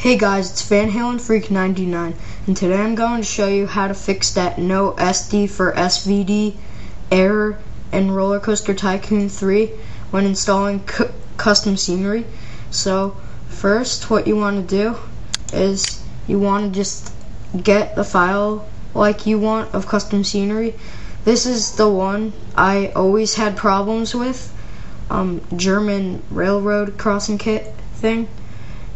Hey guys, it's Van Halen Freak 99 and today I'm going to show you how to fix that no SD for SVD error in Roller Coaster Tycoon 3 when installing custom scenery. So first what you want to do is you want to just get the file like you want of custom scenery. This is the one I always had problems with, um, German railroad crossing kit thing.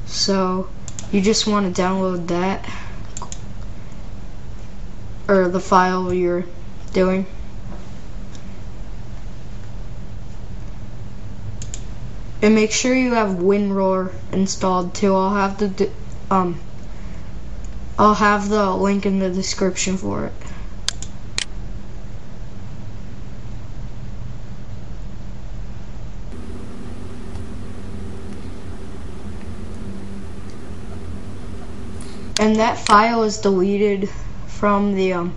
So you just want to download that? Or the file you're doing? And make sure you have WinRAR installed too. I'll have the um I'll have the link in the description for it and that file is deleted from the um,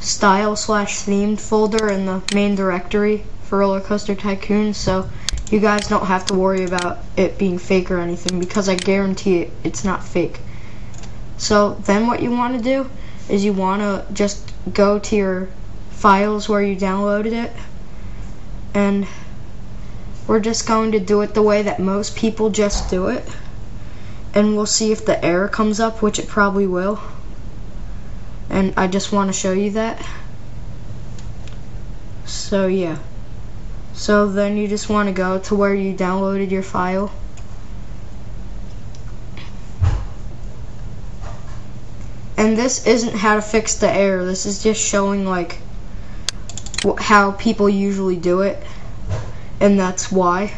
style slash themed folder in the main directory for Roller Coaster Tycoon so you guys don't have to worry about it being fake or anything because I guarantee it, it's not fake. So then what you want to do is you want to just go to your files where you downloaded it and we're just going to do it the way that most people just do it and we'll see if the error comes up, which it probably will. And I just want to show you that. So yeah. So then you just want to go to where you downloaded your file. And this isn't how to fix the error. This is just showing like how people usually do it. And that's why.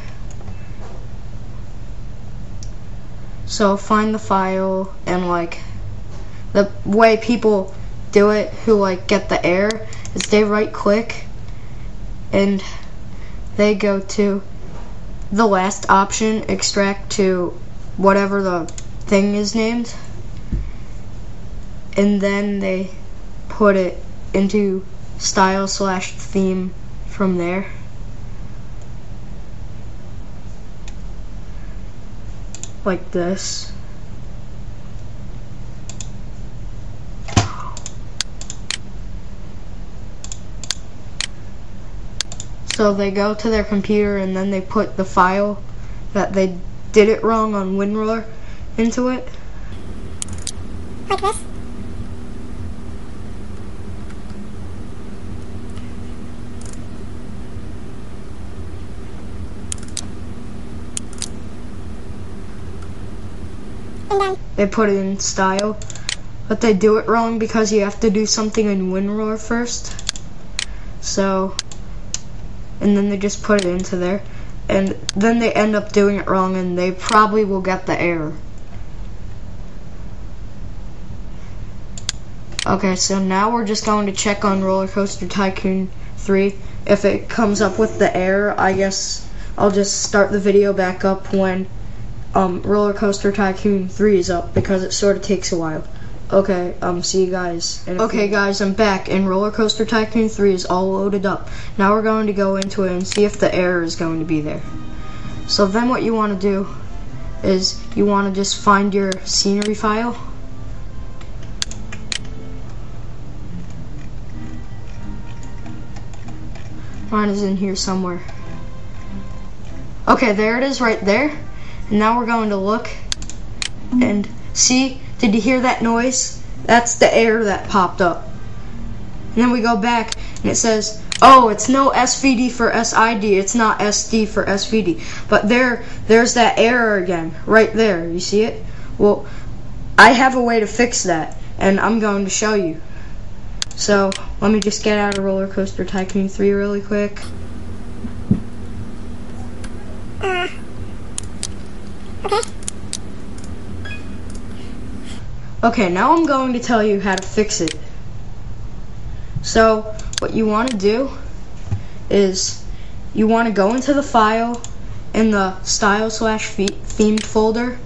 So find the file and like the way people do it who like get the error is they right click and they go to the last option extract to whatever the thing is named and then they put it into style slash theme from there like this. So they go to their computer and then they put the file that they did it wrong on WinRAR into it. Like this? They put it in style. But they do it wrong because you have to do something in WinRAR first. So, and then they just put it into there. And then they end up doing it wrong and they probably will get the error. Okay, so now we're just going to check on Roller Coaster Tycoon 3. If it comes up with the error, I guess I'll just start the video back up when um, Roller Coaster Tycoon 3 is up because it sort of takes a while. Okay, um, see you guys. Okay, guys, I'm back, and Roller Coaster Tycoon 3 is all loaded up. Now we're going to go into it and see if the error is going to be there. So then what you want to do is you want to just find your scenery file. Mine is in here somewhere. Okay, there it is right there. Now we're going to look and see, did you hear that noise? That's the error that popped up. And then we go back and it says, oh, it's no SVD for SID, it's not SD for SVD. But there, there's that error again, right there. You see it? Well, I have a way to fix that, and I'm going to show you. So, let me just get out of Roller Coaster Tycoon 3 really quick. Uh. Okay. Now I'm going to tell you how to fix it. So, what you want to do is you want to go into the file in the style slash themed folder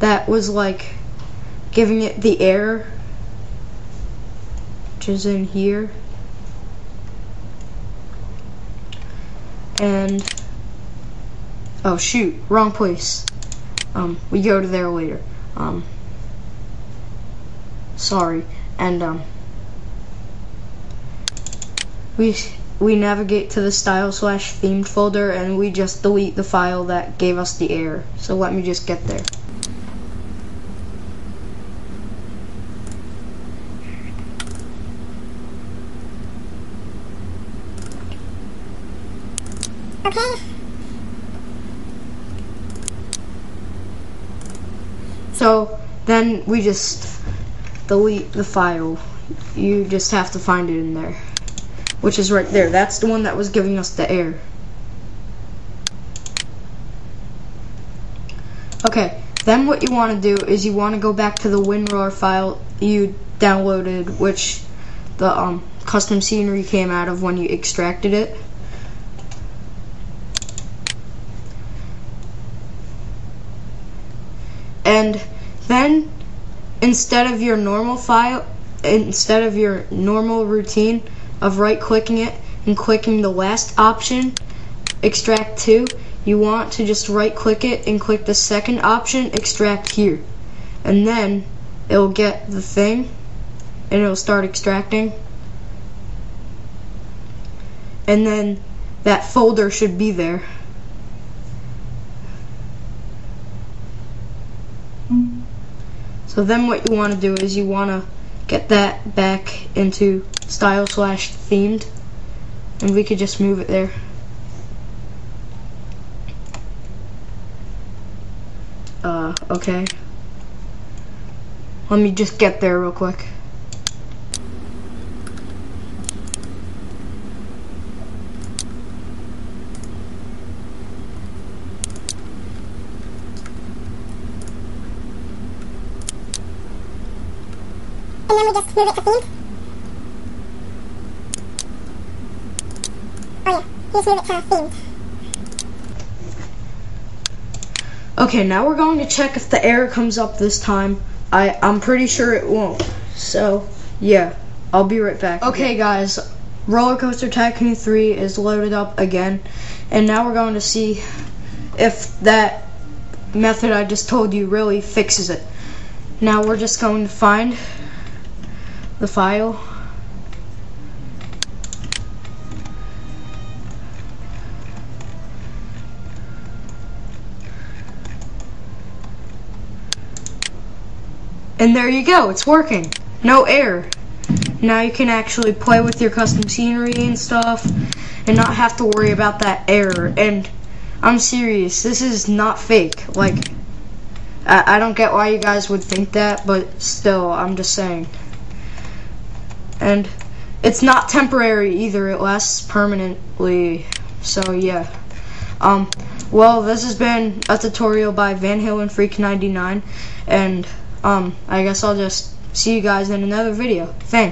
that was like giving it the error which is in here and oh shoot wrong place um, we go to there later. Um, sorry, and um, we we navigate to the style slash themed folder and we just delete the file that gave us the error. So let me just get there. Okay. So then we just delete the file. You just have to find it in there. Which is right there. That's the one that was giving us the error. Okay, then what you want to do is you want to go back to the WinRAR file you downloaded, which the um, custom scenery came out of when you extracted it. And then instead of your normal file instead of your normal routine of right clicking it and clicking the last option extract to you want to just right click it and click the second option extract here. And then it'll get the thing and it'll start extracting. And then that folder should be there So then what you want to do is you want to get that back into style slash themed and we could just move it there. Uh, okay. Let me just get there real quick. And then we just move it to themed. Oh yeah, just move it to themed. Okay, now we're going to check if the error comes up this time. I, I'm pretty sure it won't. So, yeah, I'll be right back. Okay, guys, Roller Coaster Tycoon 3 is loaded up again. And now we're going to see if that method I just told you really fixes it. Now we're just going to find the file. And there you go, it's working. No error. Now you can actually play with your custom scenery and stuff and not have to worry about that error. And I'm serious, this is not fake. Like, I, I don't get why you guys would think that, but still, I'm just saying. And it's not temporary either, it lasts permanently. So, yeah. Um, well, this has been a tutorial by Van Halen Freak 99, and um, I guess I'll just see you guys in another video. Thanks.